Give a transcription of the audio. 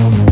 Mm-hmm.